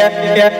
yeah, yeah.